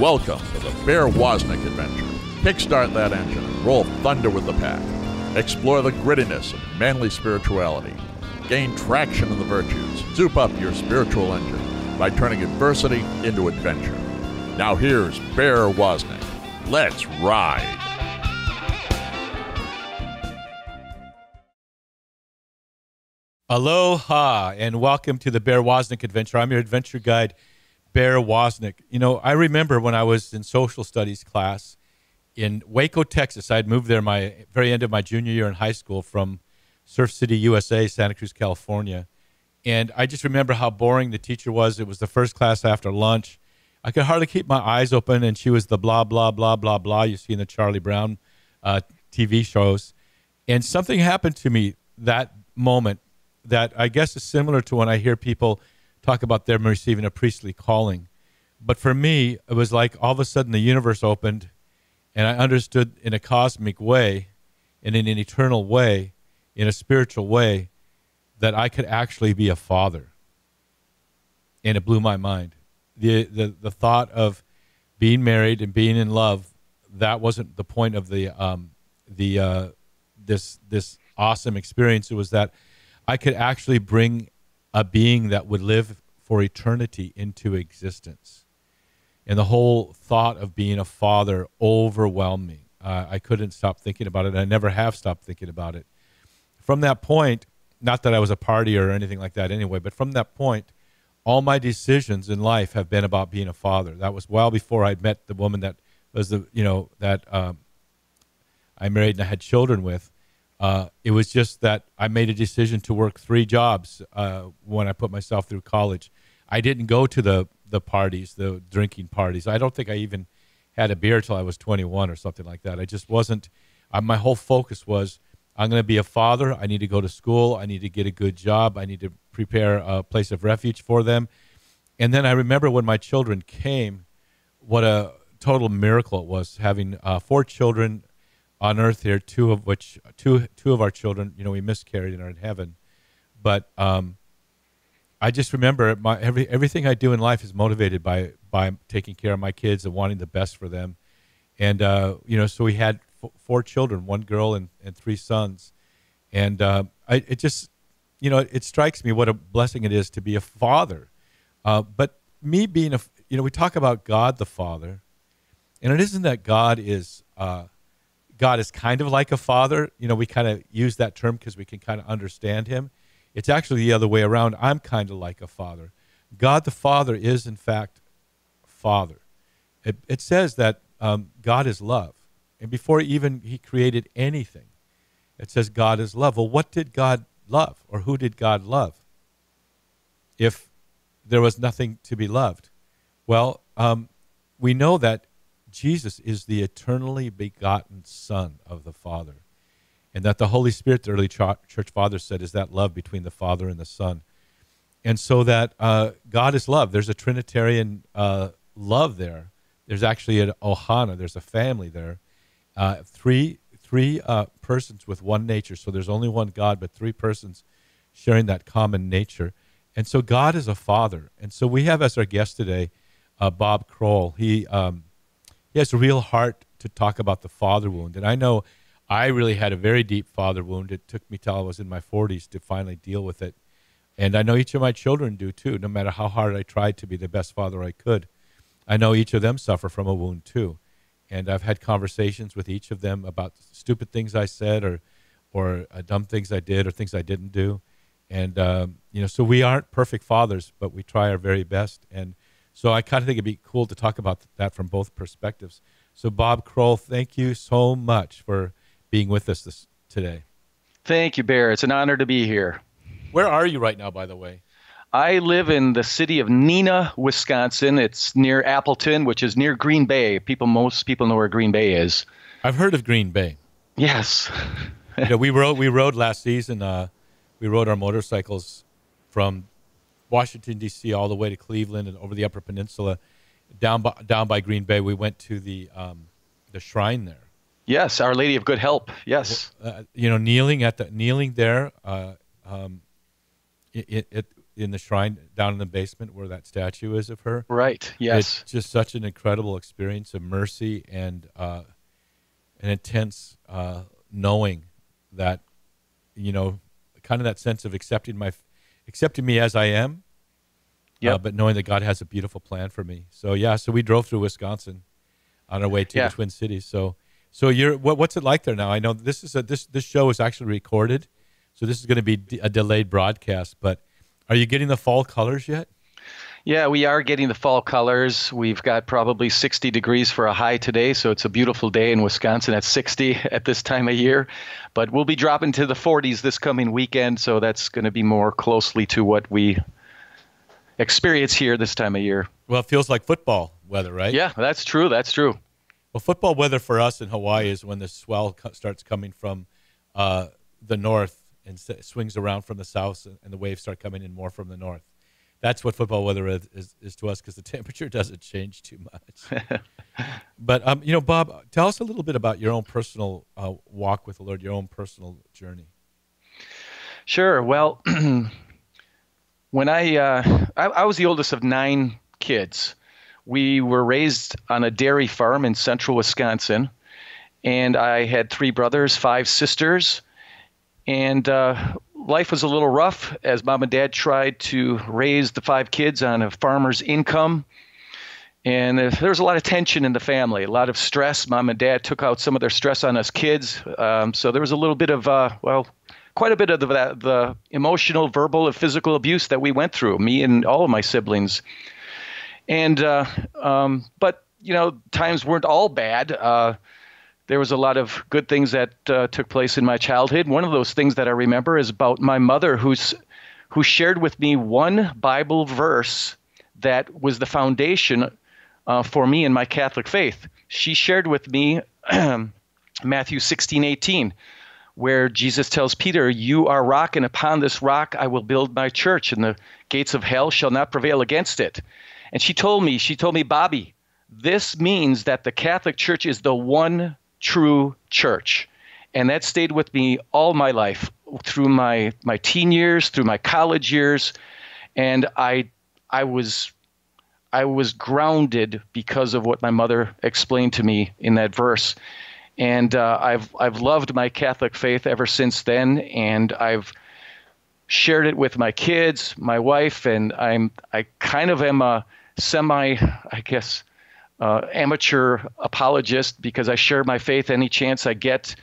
Welcome to the Bear Woznick adventure. Kickstart that engine and roll thunder with the pack. Explore the grittiness of manly spirituality. Gain traction in the virtues. Soup up your spiritual engine by turning adversity into adventure. Now here's Bear Woznick. Let's ride. Aloha and welcome to the Bear Woznick adventure. I'm your adventure guide, Bear Woznick. You know, I remember when I was in social studies class in Waco, Texas. I'd moved there my very end of my junior year in high school from Surf City, USA, Santa Cruz, California. And I just remember how boring the teacher was. It was the first class after lunch. I could hardly keep my eyes open, and she was the blah, blah, blah, blah, blah you see in the Charlie Brown uh, TV shows. And something happened to me that moment that I guess is similar to when I hear people talk about them receiving a priestly calling. But for me, it was like all of a sudden the universe opened and I understood in a cosmic way and in an eternal way, in a spiritual way, that I could actually be a father. And it blew my mind. The, the, the thought of being married and being in love, that wasn't the point of the, um, the, uh, this, this awesome experience. It was that I could actually bring a being that would live for eternity into existence. And the whole thought of being a father overwhelmed me. Uh, I couldn't stop thinking about it. I never have stopped thinking about it. From that point, not that I was a partier or anything like that anyway, but from that point, all my decisions in life have been about being a father. That was well before I'd met the woman that was the, you know, that um, I married and I had children with. Uh, it was just that I made a decision to work three jobs uh, when I put myself through college. I didn't go to the the parties, the drinking parties. I don't think I even had a beer till I was 21 or something like that. I just wasn't. My whole focus was I'm going to be a father. I need to go to school. I need to get a good job. I need to prepare a place of refuge for them. And then I remember when my children came, what a total miracle it was having uh, four children on earth here, two of which two two of our children, you know, we miscarried and are in heaven. But um, I just remember my every everything I do in life is motivated by by taking care of my kids and wanting the best for them. And uh, you know, so we had f- four children, one girl and, and three sons. And uh, I, it just, you know, it strikes me what a blessing it is to be a father. Uh, but me being a, you know, we talk about God the Father, and it isn't that God is uh, God is kind of like a father. You know, we kind of use that term because we can kind of understand him. It's actually the other way around. I'm kind of like a father. God the Father is, in fact, Father. It, it says that um, God is love. And before even he created anything, it says God is love. Well, what did God love? Or who did God love? If there was nothing to be loved. Well, um, we know that Jesus is the eternally begotten Son of the Father. And that the Holy Spirit, the early church fathers said, is that love between the Father and the Son. And so that uh, God is love. There's a Trinitarian uh, love there. There's actually an ohana, there's a family there. Uh, three three uh, persons with one nature. So there's only one God, but three persons sharing that common nature. And so God is a father. And so we have as our guest today uh, Bob Kroll. He um, he has a real heart to talk about the father wound. And I know I really had a very deep father wound. It took me till I was in my 40s to finally deal with it. And I know each of my children do too, no matter how hard I tried to be the best father I could. I know each of them suffer from a wound too. And I've had conversations with each of them about stupid things I said or, or uh, dumb things I did or things I didn't do. And, um, you know, so we aren't perfect fathers, but we try our very best. And so I kind of think it'd be cool to talk about that from both perspectives. So, Bob Kroll, thank you so much for being with us this, today. Thank you, Bear. It's an honor to be here. Where are you right now, by the way? I live in the city of Neenah, Wisconsin. It's near Appleton, which is near Green Bay. People, most people know where Green Bay is. I've heard of Green Bay. Yes. yeah, we rode. We rode last season. Uh, we rode our motorcycles from Washington D.C. all the way to Cleveland and over the Upper Peninsula, down by, down by Green Bay. We went to the um, the shrine there. Yes, Our Lady of Good Help. Yes. Uh, you know, kneeling at the kneeling there. Uh, um, it, it, in the shrine down in the basement where that statue is of her. Right. Yes. It's just such an incredible experience of mercy and uh, an intense uh, knowing that, you know, kind of that sense of accepting my, accepting me as I am. Yeah. Uh, but knowing that God has a beautiful plan for me. So yeah. So we drove through Wisconsin on our way to Yeah. the Twin Cities. So so you're what, what's it like there now? I know this is a this this show is actually recorded, so this is going to be d- a delayed broadcast. But are you getting the fall colors yet? Yeah, we are getting the fall colors. We've got probably 60 degrees for a high today, so it's a beautiful day in Wisconsin at 60 at this time of year. But we'll be dropping to the 40s this coming weekend, so that's going to be more closely to what we experience here this time of year. Well, it feels like football weather, right? Yeah, that's true. That's true. Well, football weather for us in Hawaii is when the swell co- starts coming from uh, the north and s- swings around from the south, and- and the waves start coming in more from the north. That's what football weather is, is, is to us because the temperature doesn't change too much. but um, you know, Bob, tell us a little bit about your own personal uh, walk with the Lord, your own personal journey. Sure. Well, when I, uh, I I was the oldest of nine kids, we were raised on a dairy farm in central Wisconsin, and I had three brothers, five sisters, and uh, life was a little rough as mom and dad tried to raise the five kids on a farmer's income. And there was a lot of tension in the family, a lot of stress. Mom and dad took out some of their stress on us kids. Um, so there was a little bit of, uh, well, quite a bit of the, the emotional, verbal, and physical abuse that we went through, me and all of my siblings. And, uh, um, but, you know, times weren't all bad. Uh, there was a lot of good things that uh, took place in my childhood. One of those things that I remember is about my mother, who's who shared with me one Bible verse that was the foundation uh, for me in my Catholic faith. She shared with me Matthew 16, 18, where Jesus tells Peter, You are rock, and upon this rock I will build my church, and the gates of hell shall not prevail against it. And she told me, she told me, Bobby, this means that the Catholic Church is the one true church. And that stayed with me all my life through my, my teen years, through my college years. And I, I was I was grounded because of what my mother explained to me in that verse. And uh, I've, I've loved my Catholic faith ever since then. And I've shared it with my kids, my wife, and I'm, I kind of am a semi, I guess, uh, amateur apologist because I share my faith any chance I get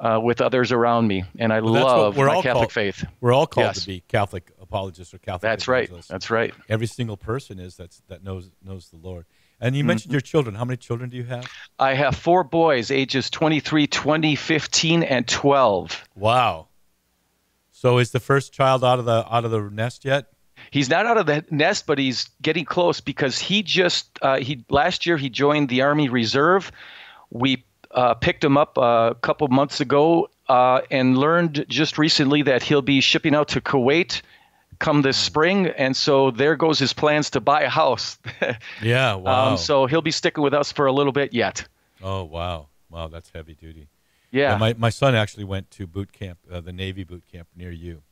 uh, with others around me. And I Well, love we're my all Catholic called- faith. We're all called Yes. to be Catholic apologists or Catholic. That's right. That's right. Every single person is that's that knows knows the Lord. And you Mm-hmm. mentioned your children. How many children do you have? I have four boys, ages 23, 20, 15, and 12. Wow. So is the first child out of the out of the nest yet? He's not out of the nest, but he's getting close because he just uh, he last year he joined the Army Reserve. We uh, picked him up a couple months ago uh, and learned just recently that he'll be shipping out to Kuwait come this spring, and so there goes his plans to buy a house. Yeah. Wow. um, so he'll be sticking with us for a little bit yet. oh wow. Wow, that's heavy duty. Yeah. my my son actually went to boot camp, uh, the Navy boot camp near you.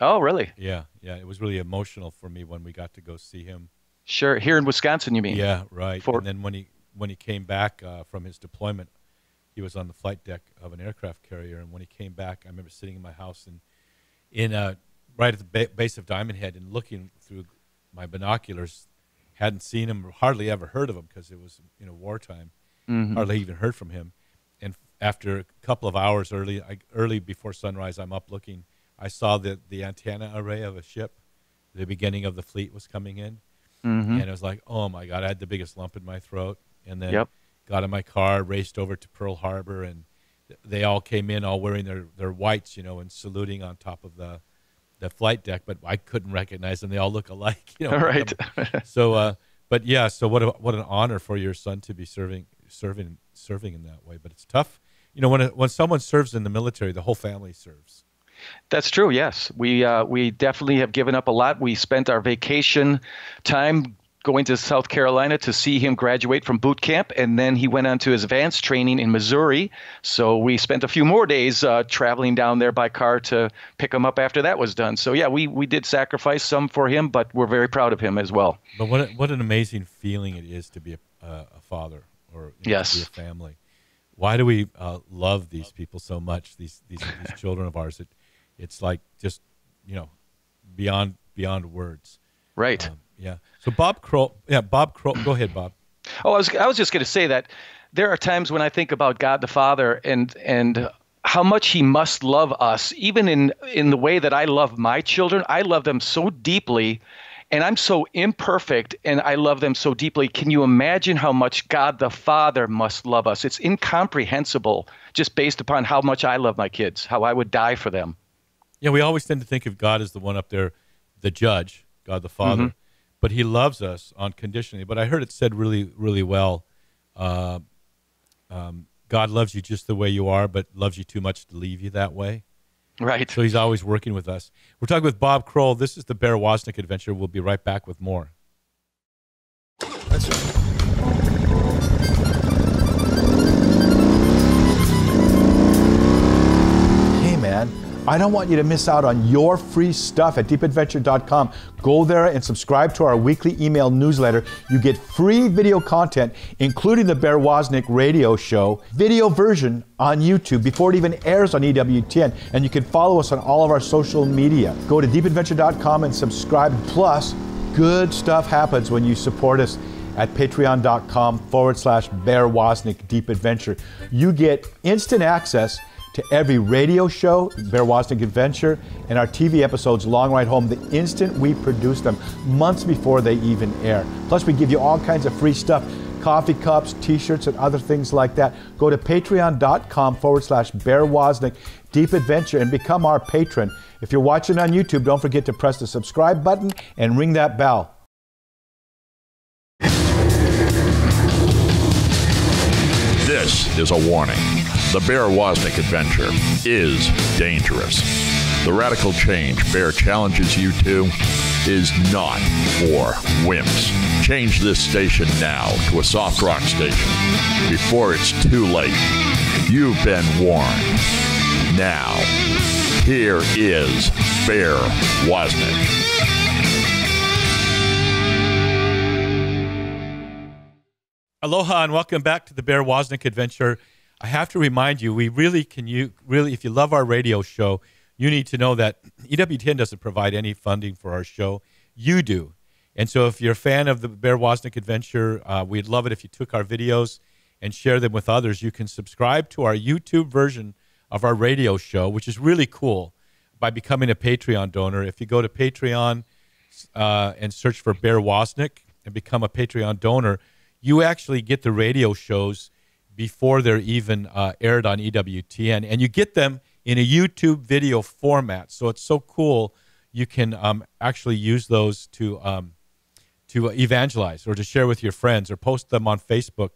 Oh, really? Yeah, yeah. It was really emotional for me when we got to go see him. Sure. Here in Wisconsin, you mean? Yeah, right. For- and then when he when he came back uh, from his deployment, he was on the flight deck of an aircraft carrier. And when he came back, I remember sitting in my house and in uh, right at the ba- base of Diamond Head and looking through my binoculars. Hadn't seen him, hardly ever heard of him because it was you know wartime. Hardly even heard from him. And after a couple of hours early, I, early before sunrise, I'm up looking. I saw the the antenna array of a ship. The beginning of the fleet was coming in and it was like, oh my god, I had the biggest lump in my throat. And then Yep. got in my car, raced over to Pearl Harbor, and they all came in all wearing their their whites, you know, and saluting on top of the the flight deck. But I couldn't recognize them; they all look alike, you know. Right. so, uh, but yeah, so what a, what an honor for your son to be serving serving serving in that way. But it's tough, you know, when a, when someone serves in the military, the whole family serves. That's true. Yes, we uh, we definitely have given up a lot. We spent our vacation time going to South Carolina to see him graduate from boot camp, and then he went on to his advanced training in Missouri. So we spent a few more days uh, traveling down there by car to pick him up after that was done. So yeah, we we did sacrifice some for him, but we're very proud of him as well. But what what an amazing feeling it is to be a, uh, a father or you know, yes. to be a family. Why do we uh, love these people so much? These these, these children of ours. It, it's like just you know beyond beyond words. Right. Um, yeah. So Bob Kroll, yeah, Bob Kroll. Go ahead, Bob. Oh, I was I was just going to say that there are times when I think about God the Father and and how much He must love us, even in in the way that I love my children. I love them so deeply, and I'm so imperfect, and I love them so deeply. Can you imagine how much God the Father must love us? It's incomprehensible, just based upon how much I love my kids, how I would die for them. Yeah, we always tend to think of God as the one up there, the judge, God the Father. Mm-hmm but he loves us unconditionally. But I heard it said really, really well. Uh, um, God loves you just the way you are, but loves you too much to leave you that way. Right. So he's always working with us. We're talking with Bob Kroll. This is the Bear Woznick adventure. We'll be right back with more. That's right. I don't want you to miss out on your free stuff at deepadventure.com. Go there and subscribe to our weekly email newsletter. You get free video content, including the Bear Woznick radio show, video version on YouTube before it even airs on EWTN. And you can follow us on all of our social media. Go to deepadventure.com and subscribe. Plus, good stuff happens when you support us at patreon.com forward slash Bear Woznick Deep Adventure. You get instant access to every radio show, Bear Woznick Adventure, and our TV episodes, Long Ride Home, the instant we produce them, months before they even air. Plus, we give you all kinds of free stuff coffee cups, t shirts, and other things like that. Go to patreon.com forward slash Bear Woznick Deep Adventure and become our patron. If you're watching on YouTube, don't forget to press the subscribe button and ring that bell. This is a warning. The Bear Woznick adventure is dangerous. The radical change Bear challenges you to is not for wimps. Change this station now to a soft rock station before it's too late. You've been warned. Now, here is Bear Woznick. Aloha and welcome back to the Bear Woznick adventure. I have to remind you, we really can you really, if you love our radio show, you need to know that EWTN doesn't provide any funding for our show. You do. And so if you're a fan of the Bear Woznick adventure, uh, we'd love it if you took our videos and share them with others. You can subscribe to our YouTube version of our radio show, which is really cool, by becoming a Patreon donor. If you go to Patreon uh, and search for Bear Woznick and become a Patreon donor, you actually get the radio shows before they're even uh, aired on EWTN, and you get them in a YouTube video format. So it's so cool. You can um, actually use those to um, to evangelize or to share with your friends or post them on Facebook.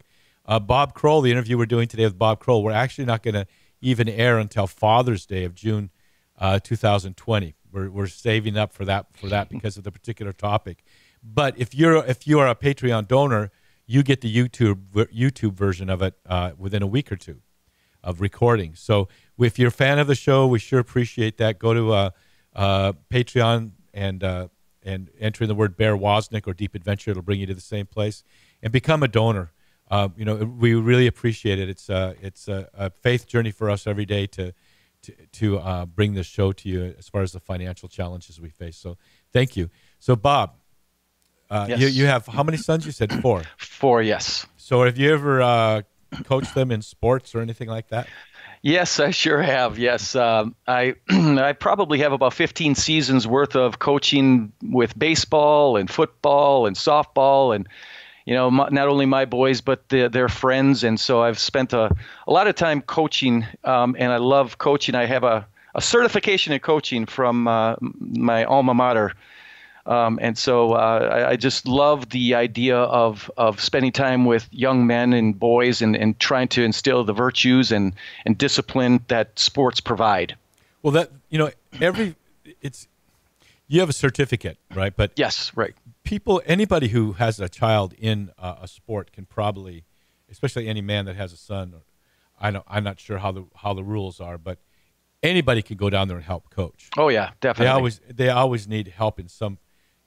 Uh, Bob Kroll, the interview we're doing today with Bob Kroll, we're actually not going to even air until Father's Day of June uh, 2020. We're, we're saving up for that for that because of the particular topic. But if you're if you are a Patreon donor, you get the YouTube YouTube version of it uh, within a week or two of recording. So if you're a fan of the show, we sure appreciate that. Go to uh, uh, Patreon and uh, and enter in the word Bear Woznick or Deep Adventure. It'll bring you to the same place and become a donor. Uh, you know, we really appreciate it. It's uh, it's a, a, faith journey for us every day to to, to bring this show to you as far as the financial challenges we face. So thank you. So Bob, uh, yes. you, you have how many sons? You said four. Four, yes. So have you ever uh, coached them in sports or anything like that? Yes, I sure have. Yes, um, I I probably have about 15 seasons worth of coaching with baseball and football and softball and you know my, not only my boys but the, their friends and so I've spent a, a lot of time coaching um, and I love coaching. I have a, a certification in coaching from uh, my alma mater um, and so uh, I, I, just love the idea of, of spending time with young men and boys and, and trying to instill the virtues and, and discipline that sports provide. Well, that, you know, every, it's, you have a certificate, right? But yes, right. people, anybody who has a child in uh, a sport can probably, especially any man that has a son. I don't, I'm not sure how the how the rules are, but anybody can go down there and help coach. Oh yeah, definitely. They always they always need help in some,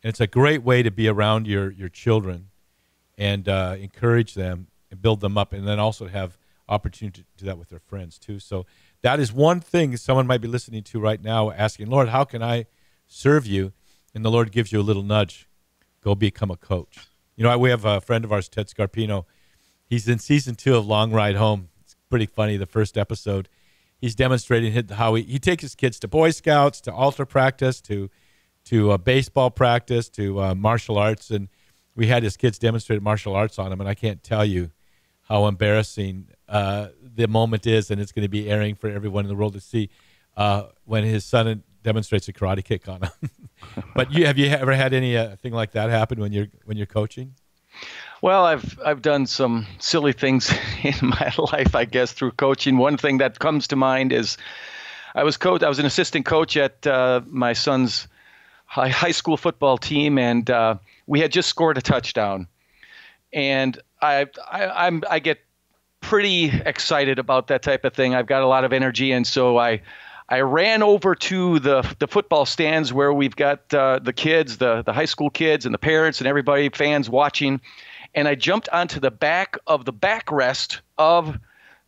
and it's a great way to be around your your children, and uh, encourage them and build them up, and then also have opportunity to do that with their friends too. So that is one thing someone might be listening to right now, asking, Lord, how can I serve you? And the Lord gives you a little nudge, go become a coach. You know, we have a friend of ours, Ted Scarpino. He's in season two of Long Ride Home. It's pretty funny. The first episode he's demonstrating how he, he takes his kids to Boy Scouts, to altar practice, to to uh, baseball practice, to uh, martial arts, and we had his kids demonstrate martial arts on him, and I can't tell you how embarrassing uh, the moment is, and it's going to be airing for everyone in the world to see uh, when his son demonstrates a karate kick on him. but you have you ever had any uh, like that happen when you're when you're coaching? Well, I've I've done some silly things in my life, I guess, through coaching. One thing that comes to mind is I was coach. I was an assistant coach at uh, my son's high, high school football team, and uh, we had just scored a touchdown. And I, I I'm I get pretty excited about that type of thing. I've got a lot of energy, and so I I ran over to the the football stands where we've got uh, the kids, the the high school kids, and the parents and everybody, fans watching and I jumped onto the back of the backrest of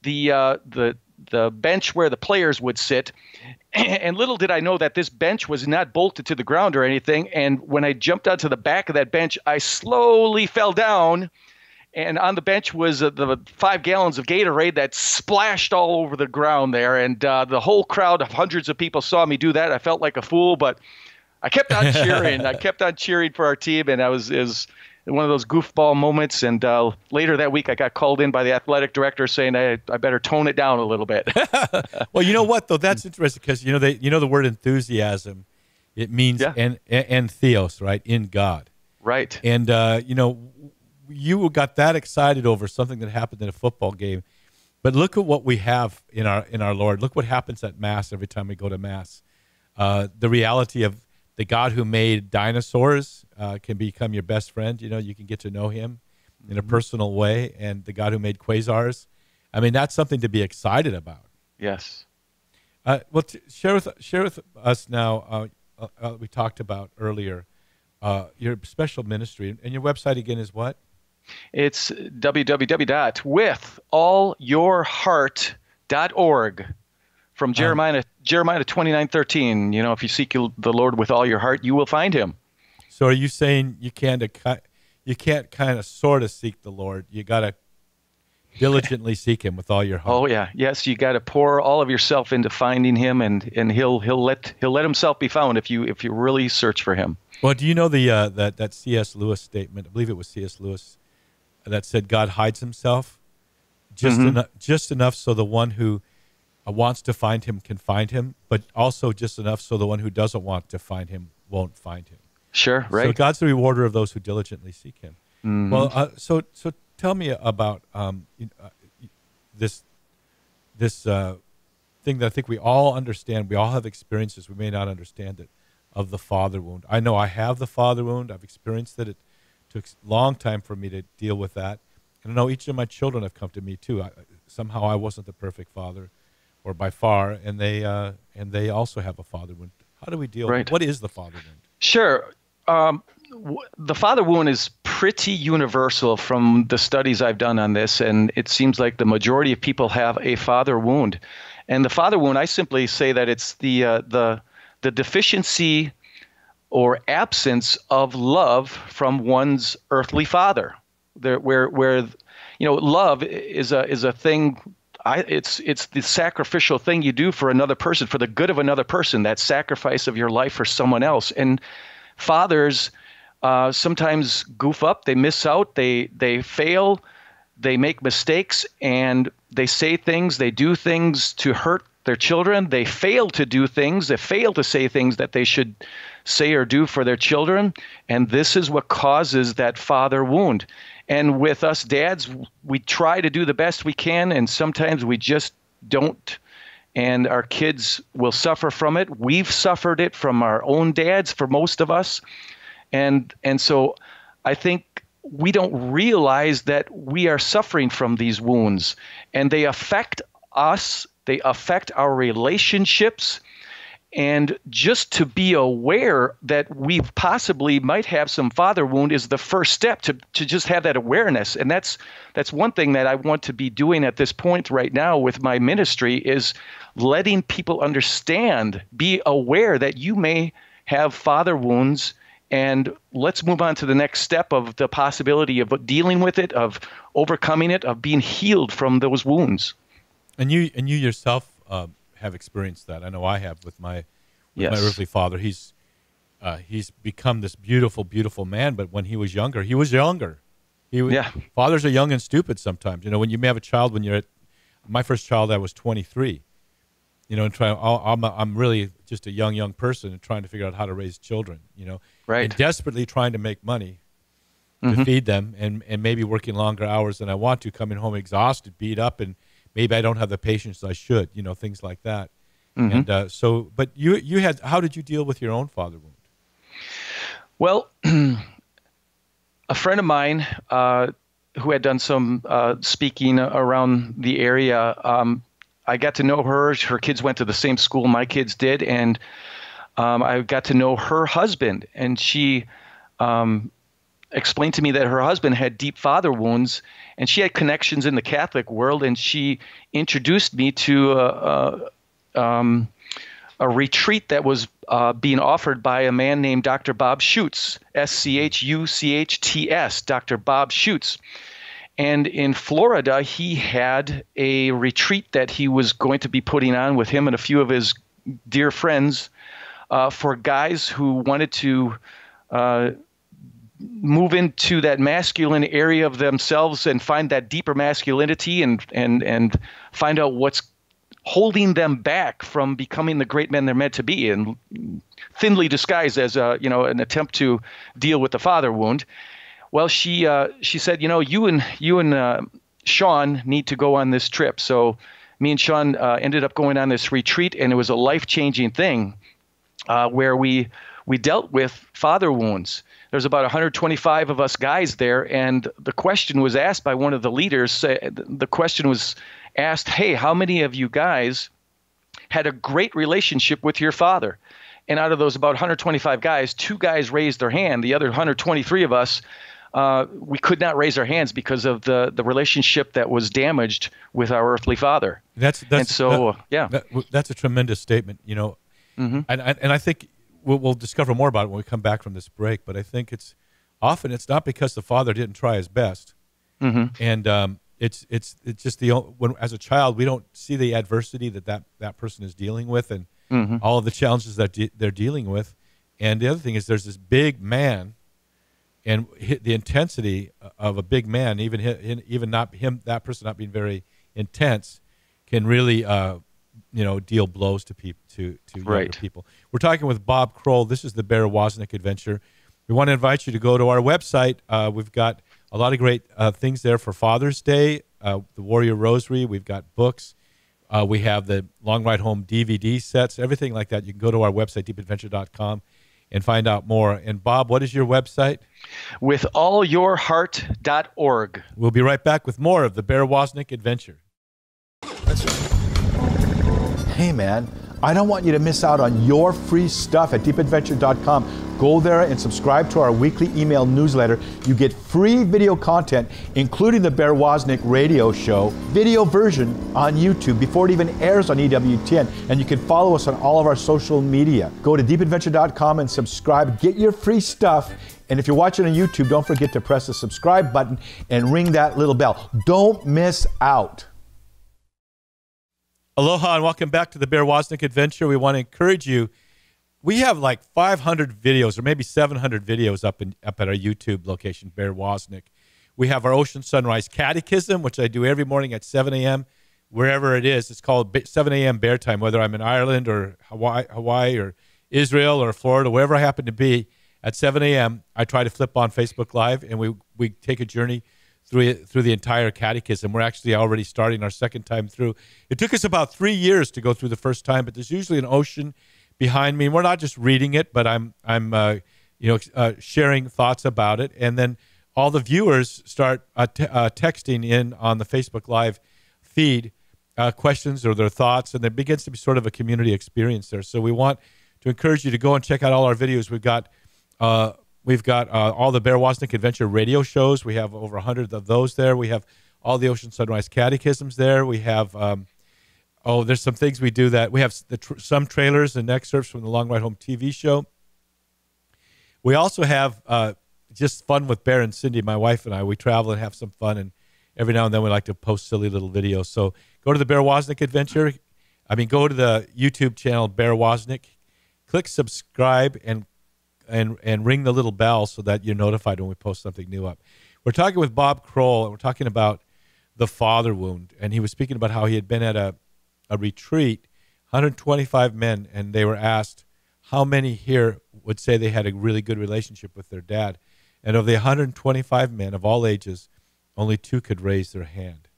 the uh, the the bench where the players would sit. And little did I know that this bench was not bolted to the ground or anything. And when I jumped onto the back of that bench, I slowly fell down. And on the bench was uh, the five gallons of Gatorade that splashed all over the ground there. And uh, the whole crowd of hundreds of people saw me do that. I felt like a fool, but I kept on cheering. I kept on cheering for our team, and I was is one of those goofball moments. And uh, later that week, I got called in by the athletic director saying I, I better tone it down a little bit. well, you know what though? That's interesting because you know they you know the word enthusiasm. It means yeah. and and theos, right? In God. Right. And uh, you know, you got that excited over something that happened in a football game. But look at what we have in our in our Lord. Look what happens at Mass every time we go to Mass. Uh, the reality of the God who made dinosaurs uh, can become your best friend. You know, you can get to know him in a mm-hmm. personal way, and the God who made quasars. I mean, that's something to be excited about. Yes. Uh, well, t- share with share with us now. Uh, uh, uh we talked about earlier uh, your special ministry, and your website again is what? It's www.withallyourheart.org from Jeremiah um, Jeremiah twenty nine thirteen. You know, if you seek the Lord with all your heart, you will find Him. So, are you saying you can't you can't kind of sort of seek the Lord? You got to diligently seek Him with all your heart. Oh yeah, yes. You got to pour all of yourself into finding Him, and and He'll He'll let He'll let Himself be found if you if you really search for Him. Well, do you know the uh, that that C.S. Lewis statement? I believe it was C.S. Lewis that said God hides Himself just mm-hmm. enough just enough so the one who wants to find him can find him, but also just enough so the one who doesn't want to find him won't find him. Sure, right. So God's the rewarder of those who diligently seek Him. Mm-hmm. Well, uh, so so tell me about um, uh, this this uh, thing that I think we all understand. We all have experiences. We may not understand it of the father wound. I know I have the father wound. I've experienced that. It took a long time for me to deal with that. And I know each of my children have come to me too. I, somehow I wasn't the perfect father or by far, and they uh, and they also have a father wound. How do we deal? Right. What is the father wound? Sure. Um, w- the father wound is pretty universal from the studies I've done on this, and it seems like the majority of people have a father wound. And the father wound, I simply say that it's the uh, the the deficiency or absence of love from one's earthly father. There, where where you know love is a is a thing I, it's it's the sacrificial thing you do for another person, for the good of another person. That sacrifice of your life for someone else. And fathers uh, sometimes goof up, they miss out, they they fail, they make mistakes, and they say things, they do things to hurt their children. They fail to do things, they fail to say things that they should say or do for their children, and this is what causes that father wound. And with us dads, we try to do the best we can, and sometimes we just don't. And our kids will suffer from it. We've suffered it from our own dads for most of us. and and so I think we don't realize that we are suffering from these wounds, and they affect us. They affect our relationships and just to be aware that we possibly might have some father wound is the first step to, to just have that awareness. And that's that's one thing that i want to be doing at this point right now with my ministry is letting people understand be aware that you may have father wounds. And let's move on to the next step of the possibility of dealing with it of overcoming it of being healed from those wounds. And you and you yourself uh, have experienced that. I know I have with my with yes. my earthly father. He's uh, he's become this beautiful, beautiful man. But when he was younger, he was younger. He was, yeah. Fathers are young and stupid sometimes. You know, when you may have a child when you're at my first child, I was 23. You know, and try. I'm I'm really just a young young person and trying to figure out how to raise children. You know, right? And desperately trying to make money to mm-hmm. feed them, and and maybe working longer hours than I want to, coming home exhausted, beat up, and maybe I don't have the patience I should, you know, things like that. Mm-hmm. And uh, so, but you you had how did you deal with your own father wound? Well, a friend of mine uh, who had done some uh, speaking around the area, um, I got to know her. Her kids went to the same school my kids did, and um, I got to know her husband, and she um, explained to me that her husband had deep father wounds and she had connections in the Catholic world, and she introduced me to a, a, um, a retreat that was uh, being offered by a man named Dr. Bob Schuchts, S C H U C H T S, Dr. Bob Schuchts. And in Florida, he had a retreat that he was going to be putting on with him and a few of his dear friends uh, for guys who wanted to uh, move into that masculine area of themselves and find that deeper masculinity and and and find out what's holding them back from becoming the great men they're meant to be and thinly disguised as a you know an attempt to deal with the father wound. Well she uh, she said you know you and you and uh, Sean need to go on this trip. So me and Sean uh, ended up going on this retreat and it was a life-changing thing uh, where we we dealt with father wounds there's about 125 of us guys there, and the question was asked by one of the leaders. The question was asked, "Hey, how many of you guys had a great relationship with your father?" And out of those about 125 guys, two guys raised their hand. The other 123 of us, uh, we could not raise our hands because of the the relationship that was damaged with our earthly father. That's that's and so that, yeah, that, that's a tremendous statement. You know, mm-hmm. and and I think we'll, we'll discover more about it when we come back from this break. But I think it's often it's not because the father didn't try his best, mm-hmm. and um, it's it's it's just the when as a child we don't see the adversity that that, that person is dealing with and mm-hmm. all of the challenges that de- they're dealing with. And the other thing is there's this big man, and the intensity of a big man, even even not him that person not being very intense, can really uh, you know deal blows to people to to younger right. people. We're talking with Bob Kroll. This is the Bear Woznick Adventure. We want to invite you to go to our website. Uh, we've got a lot of great uh, things there for Father's Day. Uh, the Warrior Rosary. We've got books. Uh, we have the Long Ride Home DVD sets. Everything like that. You can go to our website deepadventure.com and find out more. And Bob, what is your website? With allyourheart.org. We'll be right back with more of the Bear Woznick Adventure. That's right. Hey, man, I don't want you to miss out on your free stuff at deepadventure.com. Go there and subscribe to our weekly email newsletter. You get free video content, including the Bear Woznick radio show, video version on YouTube before it even airs on EWTN. And you can follow us on all of our social media. Go to deepadventure.com and subscribe. Get your free stuff. And if you're watching on YouTube, don't forget to press the subscribe button and ring that little bell. Don't miss out. Aloha and welcome back to the Bear Woznick Adventure. We want to encourage you. We have like 500 videos or maybe 700 videos up in up at our YouTube location, Bear Woznick. We have our Ocean Sunrise Catechism, which I do every morning at 7 a.m. wherever it is. It's called 7 a.m. Bear Time, whether I'm in Ireland or Hawaii, Hawaii or Israel or Florida, wherever I happen to be. At 7 a.m., I try to flip on Facebook Live and we we take a journey through through the entire catechism. We're actually already starting our second time through. It took us about three years to go through the first time, but there's usually an ocean behind me. We're not just reading it, but I'm I'm uh, you know, uh, sharing thoughts about it, and then all the viewers start uh, t- uh, texting in on the Facebook Live feed uh, questions or their thoughts, and there begins to be sort of a community experience there. So we want to encourage you to go and check out all our videos. We've got uh, we've got uh, all the Bear Woznick Adventure radio shows. We have over hundred of those there. We have all the Ocean Sunrise catechisms there. We have um, oh, there's some things we do that we have tr- some trailers and excerpts from the Long Ride Home TV show. We also have uh, just fun with Bear and Cindy, my wife and I. We travel and have some fun, and every now and then we like to post silly little videos. So go to the Bear Woznick Adventure. I mean, go to the YouTube channel Bear Woznick, click subscribe, and and and ring the little bell so that you're notified when we post something new up. We're talking with Bob Kroll, and we're talking about the father wound, and he was speaking about how he had been at a a retreat, 125 men, and they were asked how many here would say they had a really good relationship with their dad. And of the 125 men of all ages, only two could raise their hand.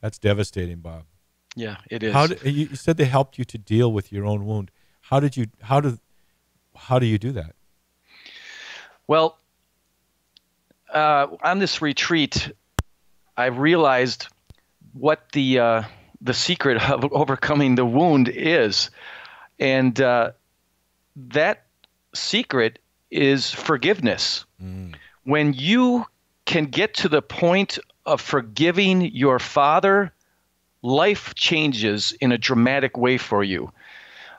That's devastating, Bob. Yeah, it is. How did, you said they helped you to deal with your own wound. How did you? How do? How do you do that? Well, uh, on this retreat, I realized what the uh, the secret of overcoming the wound is, and uh, that secret is forgiveness. Mm. When you can get to the point of forgiving your father, life changes in a dramatic way for you.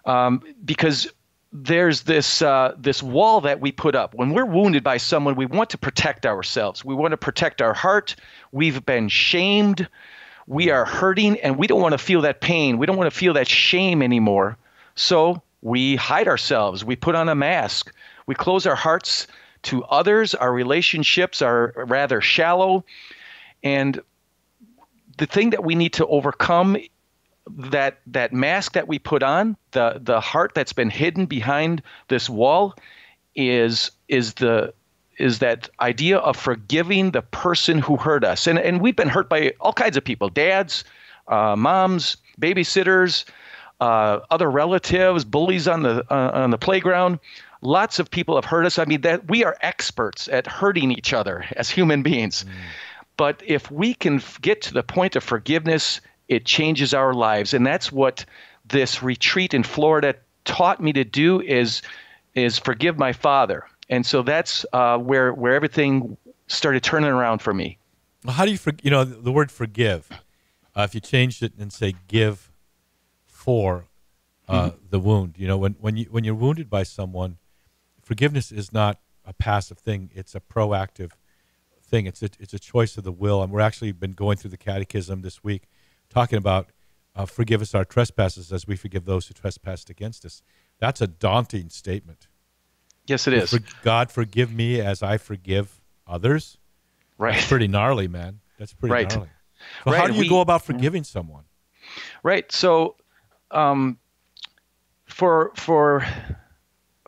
Um, because there's this uh, this wall that we put up when we're wounded by someone. We want to protect ourselves. We want to protect our heart. We've been shamed. We are hurting, and we don't want to feel that pain. We don't want to feel that shame anymore. So we hide ourselves. We put on a mask. We close our hearts to others. Our relationships are rather shallow. And the thing that we need to overcome that that mask that we put on, the the heart that's been hidden behind this wall is is the is that idea of forgiving the person who hurt us. And and we've been hurt by all kinds of people, dads, uh, moms, babysitters, uh, other relatives, bullies on the uh, on the playground. Lots of people have hurt us. I mean, that we are experts at hurting each other as human beings. Mm. But if we can get to the point of forgiveness, it changes our lives, and that's what this retreat in Florida taught me to do. Is is forgive my father, and so that's uh, where where everything started turning around for me. Well, how do you for, you know the word forgive? Uh, if you changed it and say give for uh, mm-hmm. the wound. You know, when when you when you're wounded by someone, forgiveness is not a passive thing; it's a proactive thing. It's a, it's a choice of the will. And we're actually been going through the Catechism this week, talking about uh, forgive us our trespasses as we forgive those who trespass against us. That's a daunting statement. Yes, it is. God forgive me as I forgive others. Right. That's pretty gnarly, man. That's pretty right. gnarly. So right. how do you we, go about forgiving someone? Right. So um, for for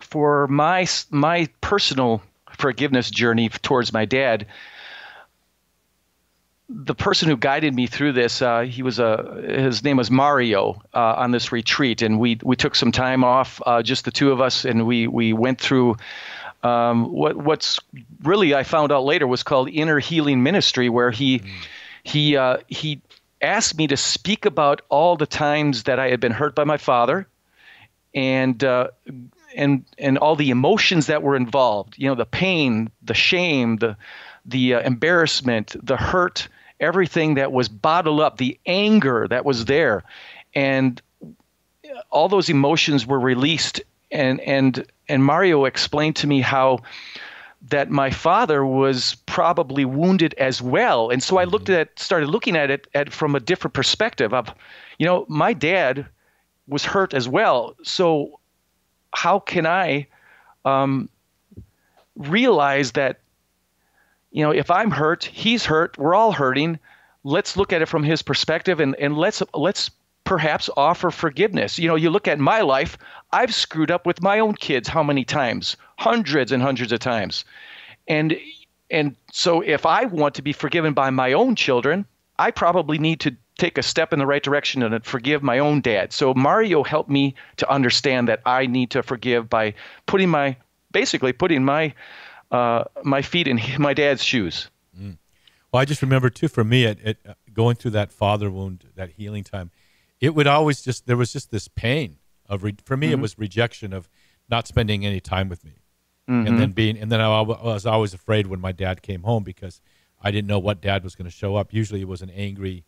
for my my personal forgiveness journey towards my dad the person who guided me through this uh, he was a his name was mario uh, on this retreat and we we took some time off uh, just the two of us and we we went through um, what what's really I found out later was called inner healing ministry where he mm. he uh, he asked me to speak about all the times that I had been hurt by my father, and uh, and and all the emotions that were involved. You know, the pain, the shame, the the uh, embarrassment, the hurt, everything that was bottled up, the anger that was there, and all those emotions were released. And and and Mario explained to me how that my father was probably wounded as well. And so I looked mm-hmm. at started looking at it at, from a different perspective of, you know, my dad was hurt as well. So how can I um, realize that, you know, if I'm hurt, he's hurt, we're all hurting. Let's look at it from his perspective and, and let's let's perhaps offer forgiveness. You know, you look at my life, I've screwed up with my own kids how many times? Hundreds and hundreds of times. And and so if I want to be forgiven by my own children, I probably need to take a step in the right direction and forgive my own dad. So Mario helped me to understand that I need to forgive by putting my basically putting my uh, my feet in my dad's shoes. Well, I just remember too for me at, at uh, going through that father wound, that healing time, it would always just there was just this pain of re, for me Mm-hmm. it was rejection of not spending any time with me, Mm-hmm. and then being and then I, wa- was always afraid when my dad came home because I didn't know what dad was going to show up. Usually it was an angry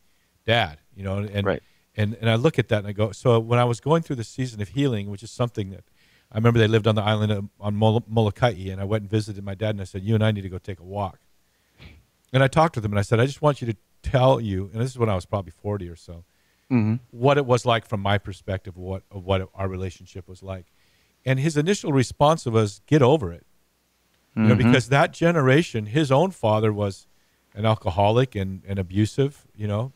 dad, you know, and Right. and and I look at that and I go. So when I was going through the season of healing, which is something that I remember they lived on the island of, on Mol- Molokai, and I went and visited my dad, and I said, "You and I need to go take a walk." And I talked with him, and I said, "I just want you to tell you," and this is when I was probably forty or so, what it was like from my perspective, what of what our relationship was like. And his initial response was, "Get over it," you know, because that generation, his own father was an alcoholic and, and abusive. You know,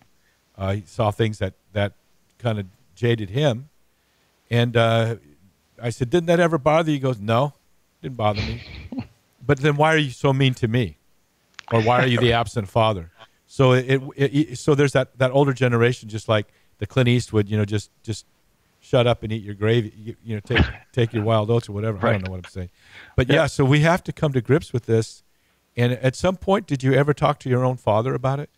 uh, he saw things that that kind of jaded him. And uh, I said, "Didn't that ever bother you?" He goes, "No, didn't bother me." but then why are you so mean to me, or why are you the absent father? So it, it, it so there's that that older generation, just like the Clint Eastwood, you know, just just shut up and eat your gravy, you, you know, take take your wild oats or whatever. I don't know what I'm saying, but yeah. So we have to come to grips with this. And at some point, did you ever talk to your own father about it?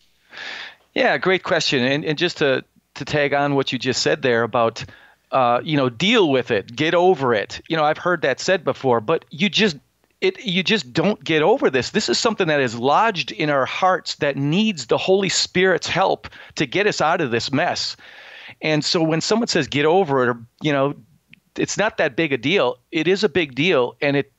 Yeah, great question. And and just to to tag on what you just said there about uh, you know, deal with it, get over it. You know, I've heard that said before, but you just it you just don't get over this. This is something that is lodged in our hearts that needs the Holy Spirit's help to get us out of this mess. And so when someone says get over it or you know, it's not that big a deal. It is a big deal and it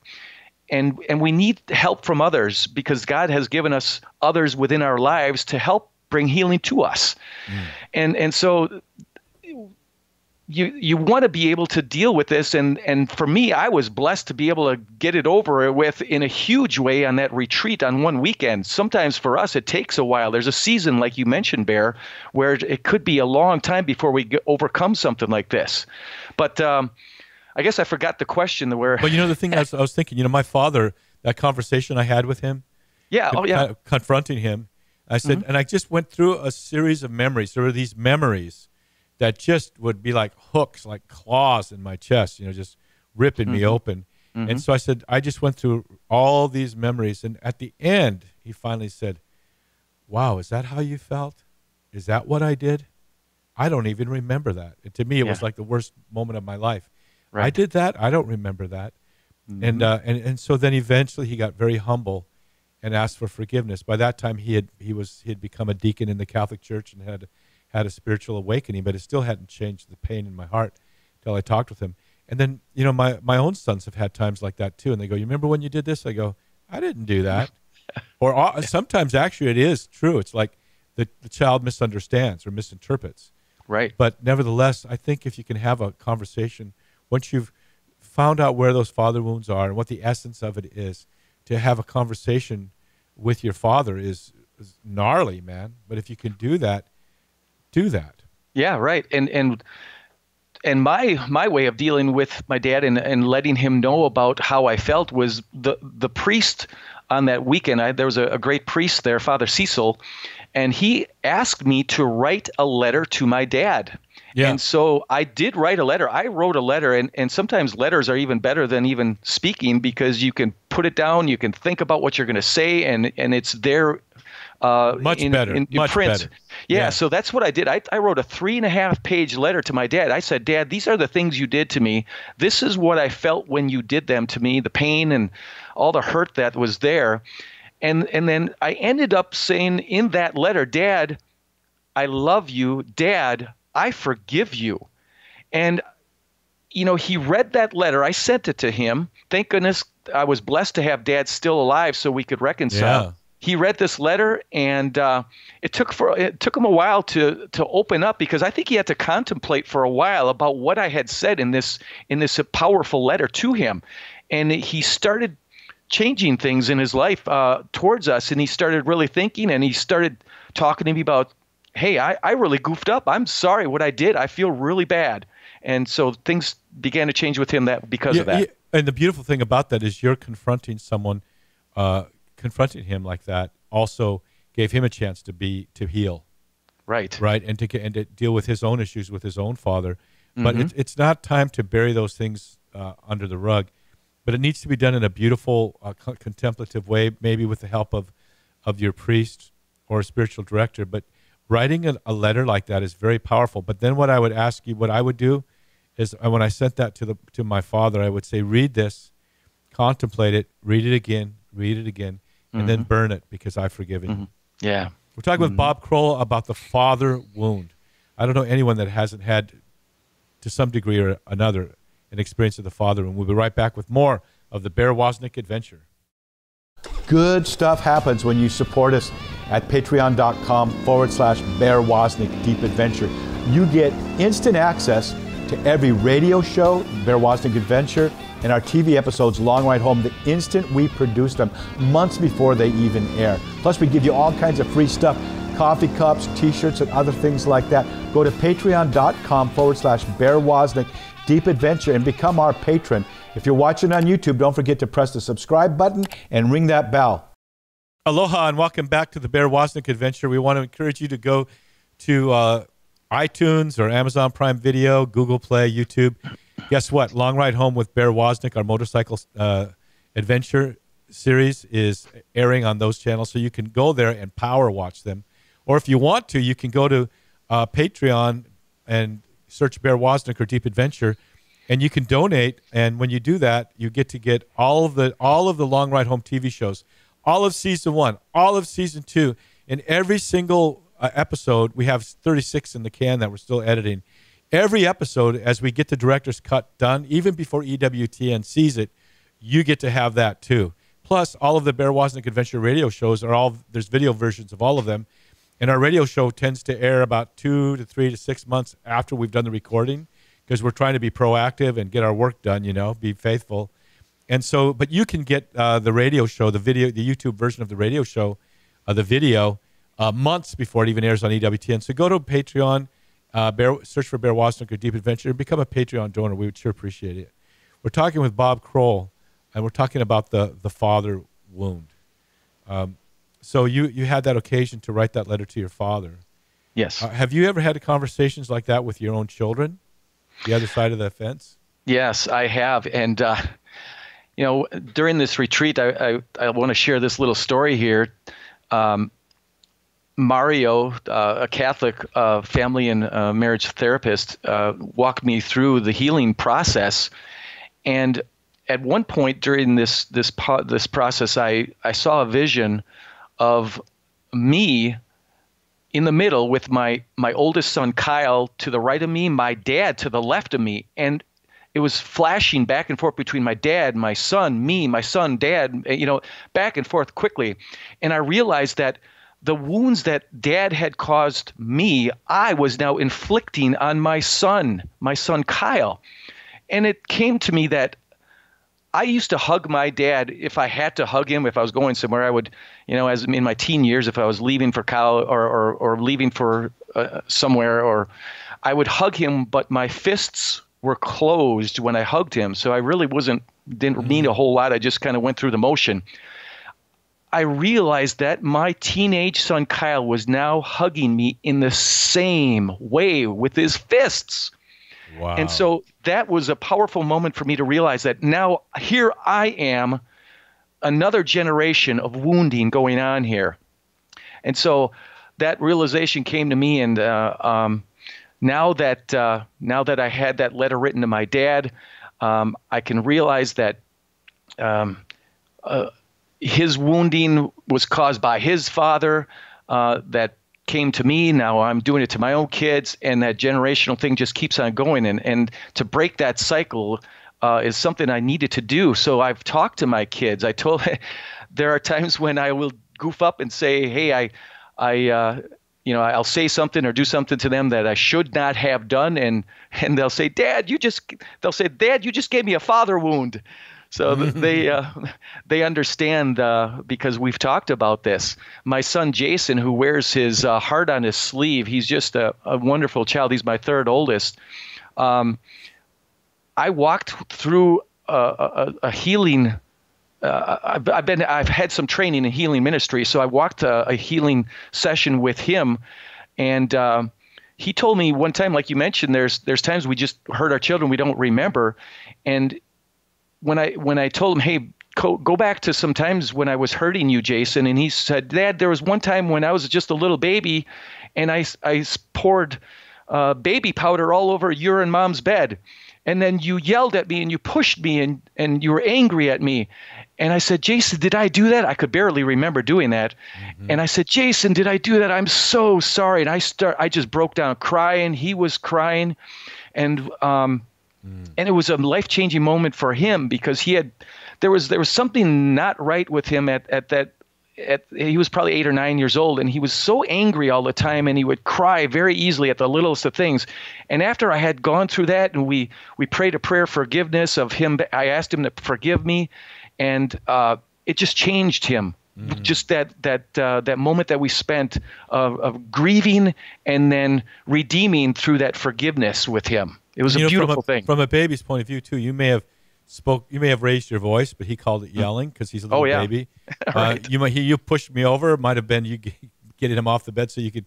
and and we need help from others because God has given us others within our lives to help bring healing to us. And and so you you want to be able to deal with this and and for me I was blessed to be able to get it over with in a huge way on that retreat on one weekend. Sometimes for us it takes a while. There's a season like you mentioned Bear where it could be a long time before we overcome something like this. But um I guess I forgot the question where But you know, the thing I was, I was thinking, you know, my father, that conversation I had with him, Yeah, oh yeah. kind of confronting him. I said, and I just went through a series of memories. There were these memories that just would be like hooks, like claws in my chest, you know, just ripping me mm-hmm. open. And mm-hmm. so I said, I just went through all these memories. And at the end, he finally said, Wow, is that how you felt? Is that what I did? I don't even remember that. And to me, it was like the worst moment of my life. I did that. I don't remember that. And, mm-hmm. uh, and and so then eventually he got very humble and asked for forgiveness. By that time, he had he was he had become a deacon in the Catholic Church and had had a spiritual awakening, but it still hadn't changed the pain in my heart until I talked with him. And then you know my my own sons have had times like that too, and they go, "You remember when you did this?" I go, "I didn't do that." or uh, sometimes actually it is true. It's like the the child misunderstands or misinterprets. Right. But nevertheless, I think if you can have a conversation once you've found out where those father wounds are and what the essence of it is, to have a conversation with your father is, is gnarly, man. But if you can do that, do that. Yeah, right. And and and my my way of dealing with my dad and, and letting him know about how I felt was the the priest on that weekend. I, there was a, a great priest there, Father Cecil, and he asked me to write a letter to my dad. Yeah. And so I did write a letter. I wrote a letter, and, and sometimes letters are even better than even speaking because you can put it down, you can think about what you're going to say, and, and it's there. Uh, Much in, better, in, in much print. better. Yeah, Yeah. so that's what I did. I, I wrote a three and a half page letter to my dad. I said, Dad, these are the things you did to me. This is what I felt when you did them to me, the pain and all the hurt that was there. And and then I ended up saying in that letter, Dad, I love you. Dad, I forgive you. And you know, he read that letter. I sent it to him. Thank goodness I was blessed to have dad still alive so we could reconcile. Yeah. He read this letter, and uh, it took for it took him a while to to open up because I think he had to contemplate for a while about what I had said in this in this powerful letter to him, and he started changing things in his life uh, towards us, and he started really thinking, and he started talking to me about, hey, I, I really goofed up. I'm sorry what I did. I feel really bad, and so things began to change with him that because of that. And the beautiful thing about that is you're confronting someone, uh, confronting him like that also gave him a chance to be to heal. Right. right and to get, and to deal with his own issues with his own father but Mm-hmm. it's it's not time to bury those things uh, under the rug but it needs to be done in a beautiful, uh, co- contemplative way, maybe with the help of, of your priest or a spiritual director. But writing a, a letter like that is very powerful. But then what I would ask you, what I would do is uh, when I sent that to the to my father, I would say, read this, contemplate it, read it again, read it again, and mm-hmm. then burn it because I've forgiven mm-hmm. you. Yeah. We're talking mm-hmm. with Bob Kroll about the father wound. I don't know anyone that hasn't had, to some degree or another, an experience of the father. wound. we'll be right back with more of the Bear Woznick adventure. Good stuff happens when you support us at patreon.com forward slash Bear Woznick Deep Adventure. You get instant access to every radio show, Bear Woznick Adventure, and our TV episodes, Long Ride Home, the instant we produce them, months before they even air. Plus, we give you all kinds of free stuff coffee cups, t shirts, and other things like that. Go to patreon.com forward slash Bear Woznick Deep Adventure and become our patron. If you're watching on YouTube, don't forget to press the subscribe button and ring that bell. Aloha and welcome back to the Bear Woznick Adventure. We want to encourage you to go to uh, iTunes or Amazon Prime Video, Google Play, YouTube. Guess what? Long Ride Home with Bear Woznick, our motorcycle uh, adventure series, is airing on those channels. So you can go there and power watch them. Or if you want to, you can go to uh, Patreon and search Bear Woznick or Deep Adventure, and you can donate. And when you do that, you get to get all of the all of the Long Ride Home TV shows, all of season one, all of season two, and every single uh, episode. We have 36 in the can that we're still editing. Every episode, as we get the director's cut done, even before EWTN sees it, you get to have that too. Plus, all of the Bear Woznick Adventure radio shows are all there's video versions of all of them and our radio show tends to air about two to three to six months after we've done the recording because we're trying to be proactive and get our work done, you know, be faithful. And so, but you can get uh, the radio show, the video, the YouTube version of the radio show, uh, the video, uh, months before it even airs on EWTN. So go to Patreon, uh, Bear, search for Bear Woznick or Deep Adventure, and become a Patreon donor. We would sure appreciate it. We're talking with Bob Kroll, and we're talking about the, the father wound. Um, so you you had that occasion to write that letter to your father. Yes. Uh, have you ever had conversations like that with your own children, the other side of the fence? Yes, I have, and uh, you know, during this retreat, I I, I want to share this little story here. Um, Mario, uh, a Catholic uh, family and uh, marriage therapist, uh, walked me through the healing process, and at one point during this this po- this process, I I saw a vision of me in the middle with my my oldest son Kyle to the right of me, my dad to the left of me, and it was flashing back and forth between my dad, my son, me, my son, dad, you know, back and forth quickly. And I realized that the wounds that dad had caused me, I was now inflicting on my son, my son Kyle. And it came to me that I used to hug my dad if I had to hug him. If I was going somewhere, I would, you know, as in my teen years, if I was leaving for Cal or or, or leaving for uh, somewhere, or I would hug him, but my fists were closed when I hugged him. So I really wasn't didn't mean a whole lot. I just kind of went through the motion. I realized that my teenage son Kyle was now hugging me in the same way with his fists. Wow. And so that was a powerful moment for me to realize that now here I am, another generation of wounding going on here. And so that realization came to me, and uh, um, now that uh, now that I had that letter written to my dad, um, I can realize that um, uh, his wounding was caused by his father. Uh, that came to me. Now I'm doing it to my own kids, and that generational thing just keeps on going. And and to break that cycle uh, is something I needed to do. So I've talked to my kids. I told them there are times when I will goof up and say, "Hey, I, I." Uh, you know, I'll say something or do something to them that I should not have done, and and they'll say, "Dad, you just," they'll say, "Dad, you just gave me a father wound," So they uh, they understand uh, because we've talked about this. My son Jason, who wears his uh, heart on his sleeve, he's just a, a wonderful child. He's my third oldest. Um, I walked through a, a, a healing. Uh, I've, I've, been I've had some training in healing ministry, so I walked a, a healing session with him, and uh, he told me one time, like you mentioned, there's there's times we just hurt our children we don't remember, and when I when I told him, hey, go, go back to some times when I was hurting you, Jason, and he said, Dad, there was one time when I was just a little baby, and I I poured uh, baby powder all over your and mom's bed, and then you yelled at me and you pushed me and and you were angry at me, and I said, Jason, did I do that? I could barely remember doing that. Mm-hmm. And I said, Jason, did I do that? I'm so sorry. And I start, I just broke down crying. He was crying, and um, mm. and it was a life changing moment for him because he had, there was there was something not right with him at at that. At, he was probably eight or nine years old, and he was so angry all the time, and he would cry very easily at the littlest of things. And after I had gone through that, and we we prayed a prayer of forgiveness of him, I asked him to forgive me, and uh, it just changed him. Mm-hmm. Just that that uh, that moment that we spent of, of, grieving and then redeeming through that forgiveness with him. It was you a know, beautiful from a, thing. From a baby's point of view, too, you may have spoke. You may have raised your voice, but he called it yelling because he's a little oh, yeah. baby. right. uh, you might he, you pushed me over. It might have been you getting him off the bed so you could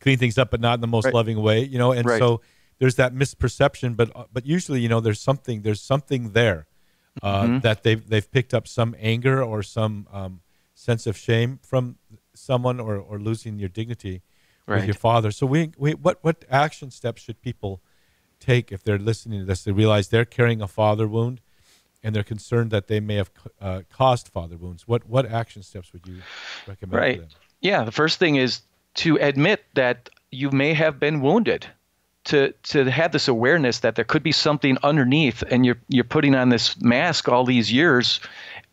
clean things up, but not in the most right. loving way. You know, and right. so there's that misperception. But uh, but usually, you know, there's something there's something there uh, mm-hmm. that they've they've picked up some anger or some um, sense of shame from someone or, or losing your dignity with your father. So we, we what what action steps should people take if they're listening to this? They realize they're carrying a father wound, and they're concerned that they may have uh, caused father wounds. What what action steps would you recommend? Right. Yeah. The first thing is to admit that you may have been wounded to to have this awareness that there could be something underneath, and you're you're putting on this mask all these years,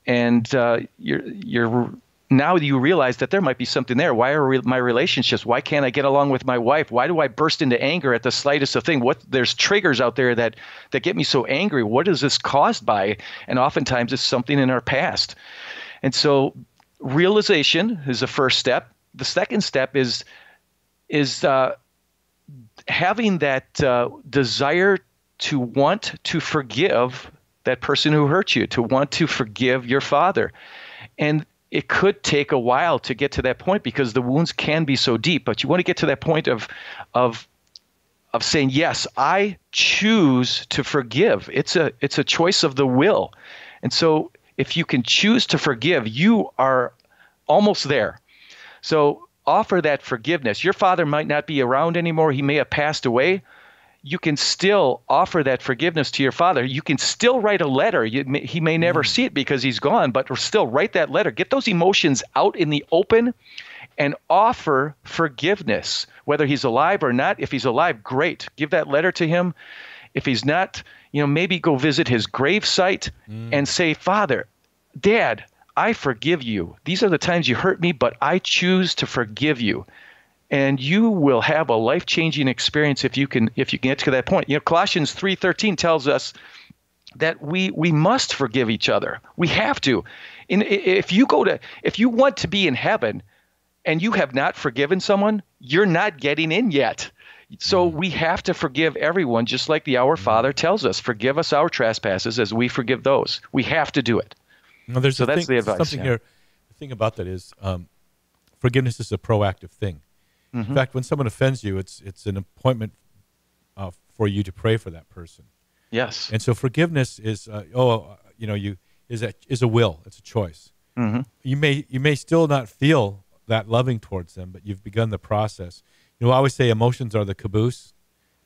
and uh, you're you're now you realize that there might be something there. Why are re- my relationships? Why can't I get along with my wife? Why do I burst into anger at the slightest of thing? What there's triggers out there that that get me so angry. What is this caused by? And oftentimes it's something in our past. And so realization is the first step. The second step is is uh, having that uh, desire to want to forgive that person who hurt you, to want to forgive your father. And it could take a while to get to that point because the wounds can be so deep, but you want to get to that point of of of saying, Yes, I choose to forgive. It's a it's a choice of the will. And so if you can choose to forgive, you are almost there. So offer that forgiveness. Your father might not be around anymore, he may have passed away. You can still offer that forgiveness to your father. You can still write a letter. May, he may never mm. see it because he's gone, but still write that letter. Get those emotions out in the open and offer forgiveness, whether he's alive or not. If he's alive, great. Give that letter to him. If he's not, you know, maybe go visit his grave site mm. and say, Father, Dad, I forgive you. These are the times you hurt me, but I choose to forgive you. And you will have a life-changing experience if you can if you can get to that point. You know, Colossians 3:13 tells us that we we must forgive each other. We have to. In, if you go to if you want to be in heaven and you have not forgiven someone, you're not getting in yet. So mm. we have to forgive everyone, just like the Our Father tells us. Forgive us our trespasses as we forgive those. We have to do it. No, there's so that's thing, the advice. Something yeah. here. The thing about that is, um, forgiveness is a proactive thing. Mm-hmm. In fact, when someone offends you, it's it's an appointment uh, for you to pray for that person. Yes. And so forgiveness is, uh, oh, you know, you is a is a will. It's a choice. Mm-hmm. You may you may still not feel that loving towards them, but you've begun the process. You know, I always say emotions are the caboose.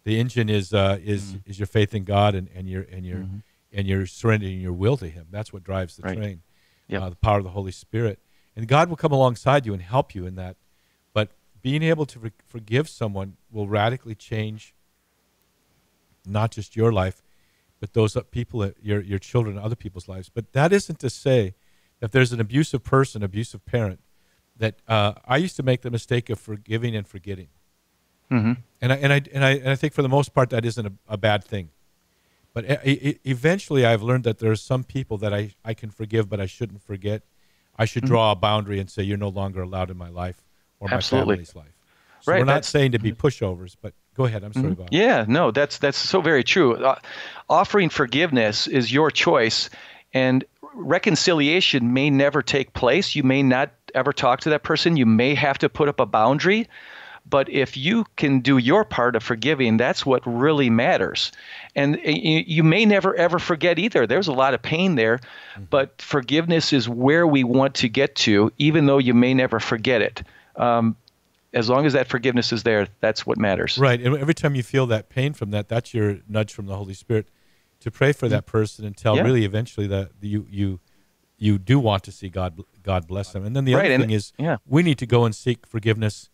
The engine is uh, is mm-hmm. is your faith in God and, and your and your mm-hmm and you're surrendering your will to Him. That's what drives the right. train. Yep. Uh, the power of the Holy Spirit, and God will come alongside you and help you in that. Being able to forgive someone will radically change not just your life, but those people, your your children, other people's lives. But that isn't to say that there's an abusive person, abusive parent, that uh, I used to make the mistake of forgiving and forgetting. Mm-hmm. And I and I and I and I think for the most part that isn't a, a bad thing. But eventually, I've learned that there are some people that I, I can forgive, but I shouldn't forget. I should mm-hmm. draw a boundary and say you're no longer allowed in my life or my Absolutely. family's life. So right, we're not saying to be pushovers, but go ahead. I'm sorry, mm-hmm. Bob. Yeah, no, that's that's so very true. Uh, offering forgiveness is your choice, and reconciliation may never take place. You may not ever talk to that person. You may have to put up a boundary, But if you can do your part of forgiving, that's what really matters. And you may never ever forget either. There's a lot of pain there, mm-hmm. but forgiveness is where we want to get to, even though you may never forget it. Um, as long as that forgiveness is there, that's what matters. Right. And every time you feel that pain from that, that's your nudge from the Holy Spirit to pray for that person and tell yeah. really eventually that you you you do want to see God God bless them. And then the right. other thing and, is yeah. we need to go and seek forgiveness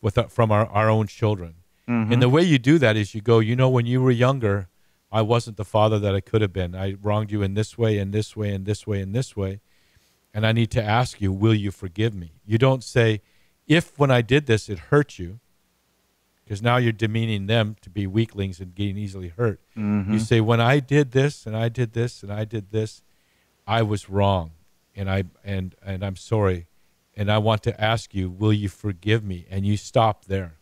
with uh, from our, our own children. Mm-hmm. And the way you do that is you go, you know, when you were younger, I wasn't the father that I could have been. I wronged you in this way, in this way, in this way, in this way. And I need to ask you, will you forgive me? You don't say, if when I did this it hurt you, because now you're demeaning them to be weaklings and getting easily hurt. Mm-hmm. You say, when I did this and I did this and I did this, I was wrong, and I and and I'm sorry, and I want to ask you, will you forgive me? And you stop there.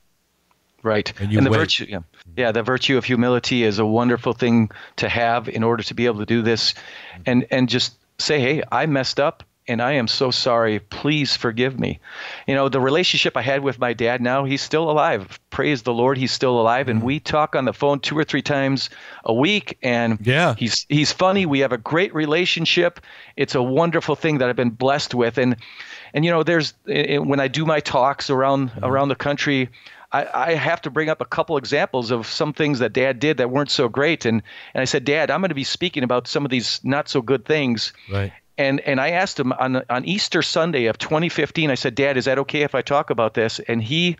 Right. And, and the wait. virtue, yeah. yeah, the virtue of humility is a wonderful thing to have in order to be able to do this, mm-hmm. and and just say, hey, I messed up and I am so sorry. Please forgive me. You know, the relationship I had with my dad now, he's still alive. Praise the Lord, he's still alive. And mm-hmm. we talk on the phone two or three times a week. And yeah. he's he's funny. We have a great relationship. It's a wonderful thing that I've been blessed with. And and you know, there's when I do my talks around mm-hmm. around the country, I, I, have to bring up a couple examples of some things that dad did that weren't so great. And, and I said, Dad, I'm going to be speaking about some of these not so good things. Right and and I asked him on on Easter Sunday of 2015. I said, Dad, is that okay if I talk about this? And he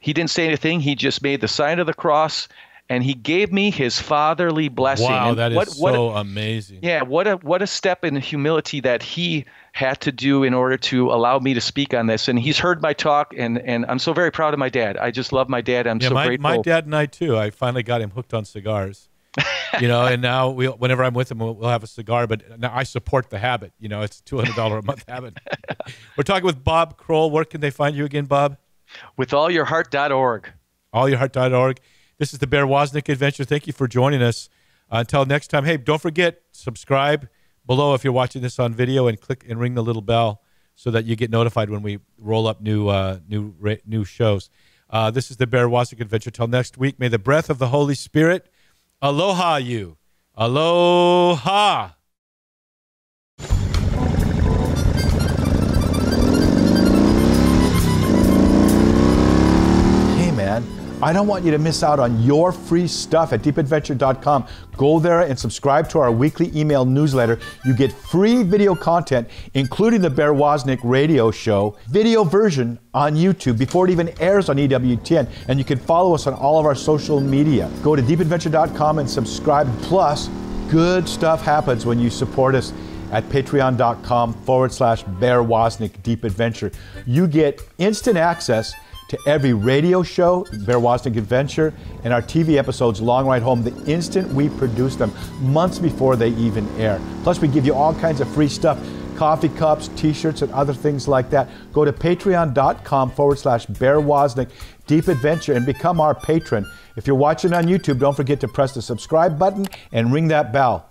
he didn't say anything. He just made the sign of the cross and he gave me his fatherly blessing. Wow, and that what, is what so a, amazing. Yeah, what a what a step in humility that he had to do in order to allow me to speak on this. And he's heard my talk, and and I'm so very proud of my dad. I just love my dad. I'm yeah, so my, grateful. My dad and I too. I finally got him hooked on cigars you know, and now we, whenever I'm with him, we'll, we'll, have a cigar. But now I support the habit. You know, it's two hundred dollar a month habit. We're talking with Bob Kroll. Where can they find you again, Bob? With allyourheart.org. Allyourheart.org. This is the Bear Woznick Adventure. Thank you for joining us. Uh, until next time, hey, don't forget subscribe below if you're watching this on video, and click and ring the little bell so that you get notified when we roll up new uh, new new shows. Uh, this is the Bear Woznick Adventure. Till next week, may the breath of the Holy Spirit Aloha you. Aloha. I don't want you to miss out on your free stuff at deepadventure.com. Go there and subscribe to our weekly email newsletter. You get free video content, including the Bear Woznick radio show, video version on YouTube before it even airs on EWTN. And you can follow us on all of our social media. Go to deepadventure.com and subscribe. Plus, good stuff happens when you support us at patreon.com forward slash Bear Woznick Deep Adventure. You get instant access to every radio show, Bear Woznick Adventure, and our TV episodes, Long Ride Home, the instant we produce them, months before they even air. Plus, we give you all kinds of free stuff coffee cups, t shirts, and other things like that. Go to patreon.com forward slash Bear Woznick Deep Adventure and become our patron. If you're watching on YouTube, don't forget to press the subscribe button and ring that bell.